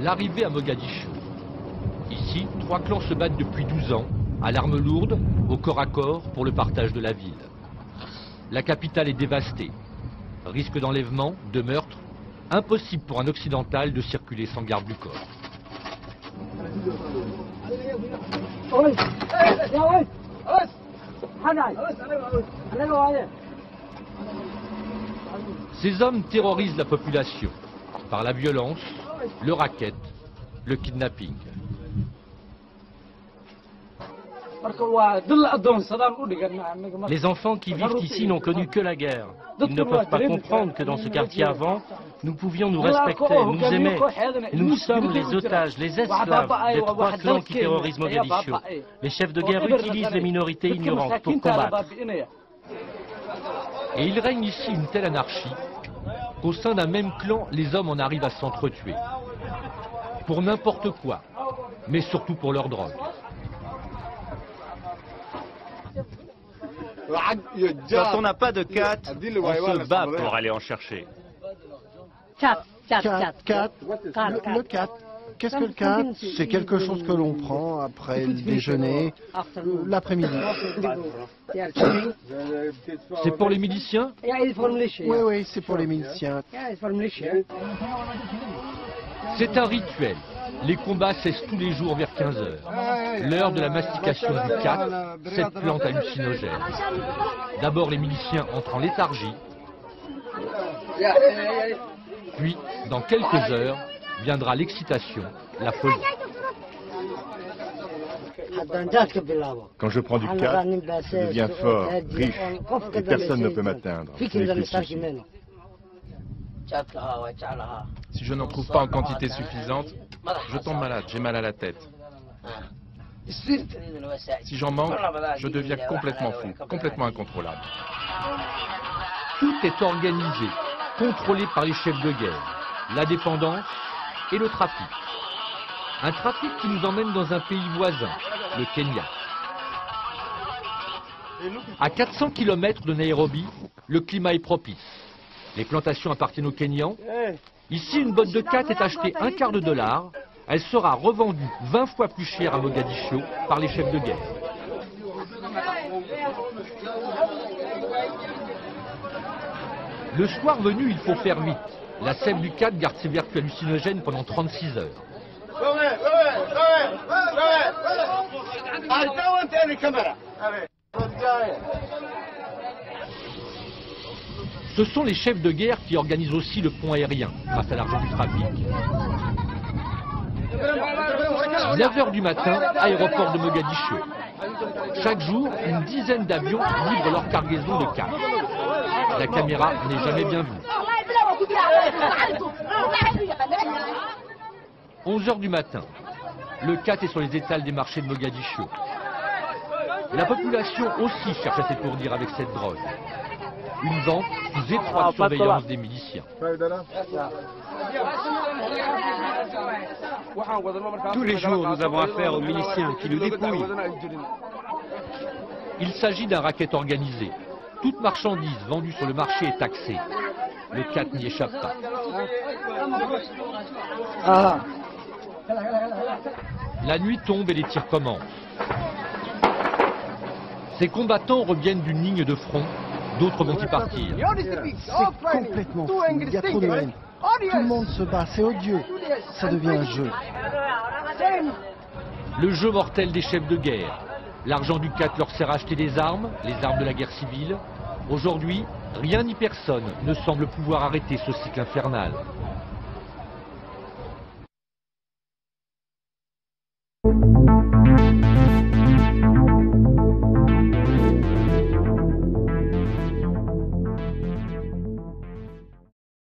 L'arrivée à Mogadiscio. Ici, trois clans se battent depuis 12 ans, à l'arme lourde, au corps à corps, pour le partage de la ville. La capitale est dévastée. Risque d'enlèvement, de meurtre, impossible pour un occidental de circuler sans garde du corps. Ces hommes terrorisent la population par la violence, le racket, le kidnapping. Les enfants qui vivent ici n'ont connu que la guerre. Ils ne peuvent pas comprendre que dans ce quartier avant, nous pouvions nous respecter, nous aimer. Nous sommes les otages, les esclaves des trois clans qui terrorisent Mogadiscio. Les chefs de guerre utilisent les minorités ignorantes pour combattre. Et il règne ici une telle anarchie qu'au sein d'un même clan, les hommes en arrivent à s'entretuer. Pour n'importe quoi, mais surtout pour leur drogue. Quand on n'a pas de 4, on se bat pour aller en chercher. 4, 4, 4, 4, le 4. Qu'est-ce que le 4 C'est quelque chose que l'on prend après le déjeuner, l'après-midi. C'est pour les miliciens Oui, oui, c'est pour les miliciens. C'est un rituel. Les combats cessent tous les jours vers 15 heures. L'heure de la mastication du 4, cette plante hallucinogène. D'abord, les miliciens entrent en léthargie. Puis, dans quelques heures, viendra l'excitation, la folie. Quand je prends du 4, je deviens fort, riche, et personne ne peut m'atteindre. Si je n'en trouve pas en quantité suffisante, je tombe malade, j'ai mal à la tête. Si j'en manque, je deviens complètement fou, complètement incontrôlable. Tout est organisé, contrôlé par les chefs de guerre. La dépendance et le trafic. Un trafic qui nous emmène dans un pays voisin, le Kenya. À 400 km de Nairobi, le climat est propice. Les plantations appartiennent aux Kenyans. Ici, une botte de 4 est achetée un quart de dollar. Elle sera revendue 20 fois plus cher à Mogadiscio par les chefs de guerre. Le soir venu, il faut faire vite. La sève du 4 garde ses vertus hallucinogènes pendant 36 heures. Ce sont les chefs de guerre qui organisent aussi le pont aérien, grâce à l'argent du trafic. 9h du matin, aéroport de Mogadiscio. Chaque jour, une dizaine d'avions livrent leur cargaison de cartes. La caméra n'est jamais bien vue. 11h du matin. Le 4 est sur les étals des marchés de Mogadiscio. La population aussi cherche à s'étourdir avec cette drogue. Une vente sous étroite surveillance des miliciens. Tous les jours, nous avons affaire aux miliciens qui nous dépouillent. Il s'agit d'un racket organisé. Toute marchandise vendue sur le marché est taxée. Le 4 n'y échappe pas. La nuit tombe et les tirs commencent. Ces combattants reviennent d'une ligne de front, d'autres vont y partir. C'est complètement fou, il y a trop de haine. Tout le monde se bat, c'est odieux. Ça devient un jeu. Le jeu mortel des chefs de guerre. L'argent du 4 leur sert à acheter des armes, les armes de la guerre civile. Aujourd'hui, rien ni personne ne semble pouvoir arrêter ce cycle infernal.